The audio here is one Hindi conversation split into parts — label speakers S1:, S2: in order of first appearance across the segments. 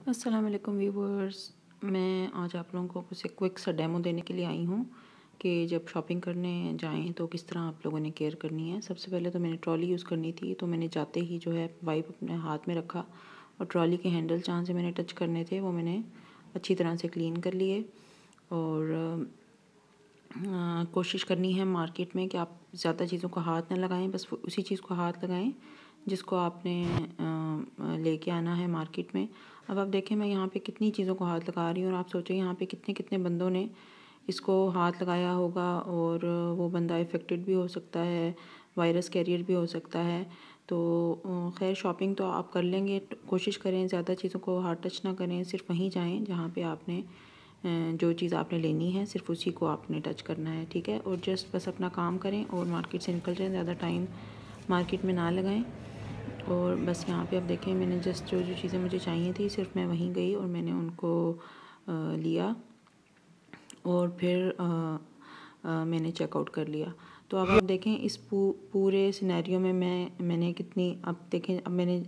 S1: अस्सलाम वालेकुम व्यूवर्स मैं आज आप लोगों को एक क्विक सा डेमो देने के लिए आई हूँ कि जब शॉपिंग करने जाएँ तो किस तरह आप लोगों ने केयर करनी है। सबसे पहले तो मैंने ट्रॉली यूज़ करनी थी तो मैंने जाते ही जो है वाइप अपने हाथ में रखा और ट्रॉली के हैंडल जहाँ से मैंने टच करने थे, वो मैंने अच्छी तरह से क्लीन कर लिए। और कोशिश करनी है मार्केट में कि आप ज़्यादा चीज़ों को हाथ ना लगाएँ, बस उसी चीज़ को हाथ लगाएँ जिसको आपने लेके आना है मार्केट में। अब आप देखें मैं यहाँ पे कितनी चीज़ों को हाथ लगा रही हूँ और आप सोचें यहाँ पे कितने कितने बंदों ने इसको हाथ लगाया होगा और वो बंदा इफ़ेक्टेड भी हो सकता है, वायरस कैरियर भी हो सकता है। तो खैर शॉपिंग तो आप कर लेंगे, कोशिश करें ज़्यादा चीज़ों को हाथ टच ना करें, सिर्फ़ वहीं जाएँ जहाँ पे आपने जो चीज़ आपने लेनी है, सिर्फ़ उसी को आपने टच करना है, ठीक है? और जस्ट बस अपना काम करें और मार्केट से निकल जाएँ, ज़्यादा टाइम मार्केट में ना लगाएँ। और बस यहाँ पे आप देखें मैंने जस्ट जो जो चीज़ें मुझे चाहिए थी सिर्फ़ मैं वहीं गई और मैंने उनको लिया। और फिर आ, आ, मैंने चेकआउट कर लिया। तो अब आप देखें इस पू, पूरे सिनेरियो में मैं मैंने कितनी अब देखें अब मैंने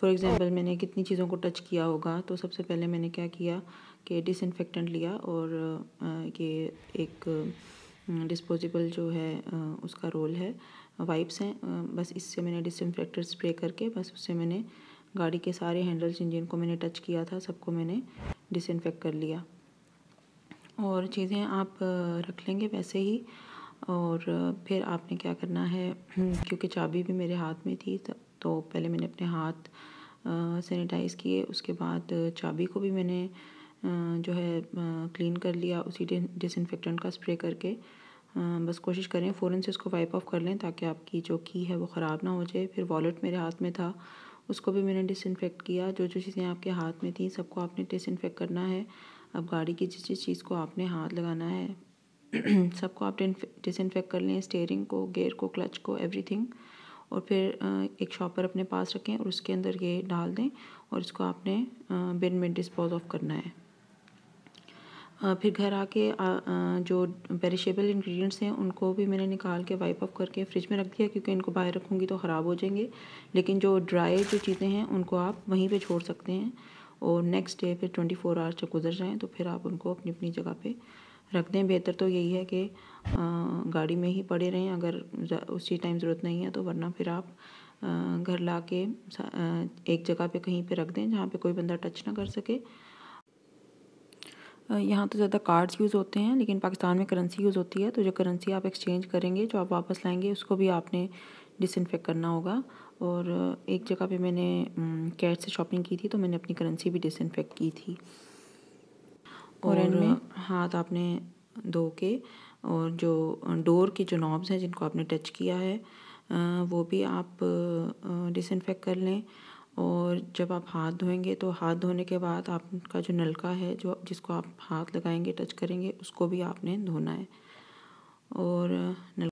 S1: फॉर एग्ज़ाम्पल मैंने कितनी चीज़ों को टच किया होगा तो सबसे पहले मैंने क्या किया कि डिसइनफेक्टेंट लिया और ये एक डिस्पोजेबल जो है उसका रोल है। वाइप्स हैं। बस इससे मैंने डिसइनफेक्टर स्प्रे करके बस उससे मैंने गाड़ी के सारे हैंडल्स जिनको मैंने टच किया था, सबको मैंने डिसइनफेक्ट कर लिया। और चीज़ें आप रख लेंगे वैसे ही। और फिर आपने क्या करना है, क्योंकि चाबी भी मेरे हाथ में थी तो पहले मैंने अपने हाथ सैनिटाइज़ किए, उसके बाद चाबी को भी मैंने जो है क्लीन कर लिया, उसी डिसइनफेक्टेंट का स्प्रे करके। बस कोशिश करें फ़ौरन से उसको वाइप ऑफ़ कर लें ताकि आपकी जो की है वो ख़राब ना हो जाए। फिर वॉलेट मेरे हाथ में था, उसको भी मैंने डिसइनफेक्ट किया। जो जो चीज़ें आपके हाथ में थी, सबको आपने डिसइनफेक्ट करना है। अब गाड़ी की जिस जिस चीज़ को आपने हाथ लगाना है, सबको आप डिसइनफेक्ट कर लें। स्टेयरिंग को गेयर को क्लच को एवरीथिंग और फिर एक शॉपर अपने पास रखें और उसके अंदर ये डाल दें और इसको आपने बिन में डिस्पोज ऑफ़ करना है। फिर घर आके जो पेरिशेबल इंग्रेडिएंट्स हैं, उनको भी मैंने निकाल के वाइप अप करके फ्रिज में रख दिया, क्योंकि इनको बाहर रखूँगी तो ख़राब हो जाएँगे। लेकिन जो ड्राई जो चीज़ें हैं, उनको आप वहीं पे छोड़ सकते हैं। और नेक्स्ट डे फिर ट्वेंटी फोर आवर्स जब गुजर जाएँ तो फिर आप उनको अपनी अपनी जगह पर रख दें। बेहतर तो यही है कि गाड़ी में ही पड़े रहें, अगर उसी टाइम ज़रूरत नहीं है तो वरना फिर आप घर ला के एक जगह पे कहीं पे रख दें, जहाँ पे कोई बंदा टच ना कर सके। यहाँ तो ज़्यादा कार्ड्स यूज़ होते हैं लेकिन पाकिस्तान में करेंसी यूज़ होती है तो जो करेंसी आप एक्सचेंज करेंगे जो आप वापस लाएँगे उसको भी आपने डिसइनफेक्ट करना होगा। और एक जगह पे मैंने कैट से शॉपिंग की थी तो मैंने अपनी करेंसी भी डिसइनफेक्ट की थी। और इनमें हाथ आपने धो के और जो डोर के जो नॉब्स हैं जिनको आपने टच किया है वो भी आप डिसइनफेक्ट कर लें। और जब आप हाथ धोएँगे तो हाथ धोने के बाद आपका जो नलका है, जो जिसको आप हाथ लगाएँगे, टच करेंगे, उसको भी आपने धोना है। और नल,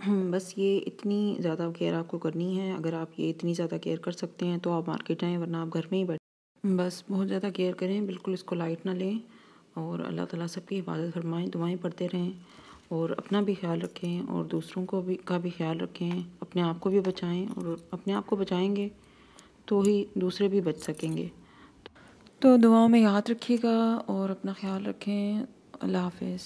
S1: बस ये इतनी ज़्यादा केयर आपको करनी है। अगर आप ये इतनी ज़्यादा केयर कर सकते हैं तो आप मार्केट जाएँ वरना आप घर में ही बैठे, बस बहुत ज़्यादा केयर करें, बिल्कुल इसको लाइट ना लें। और अल्लाह ताला सबकी हिफाजत फरमाएँ, दुआएँ पढ़ते रहें। और अपना भी ख्याल रखें और दूसरों को भी, का भी ख्याल रखें। अपने आप को भी बचाएँ और अपने आप को बचाएँगे। तो ही दूसरे भी बच सकेंगे। तो दुआओं में याद रखिएगा और अपना ख्याल रखें। अल्लाह हाफिज़।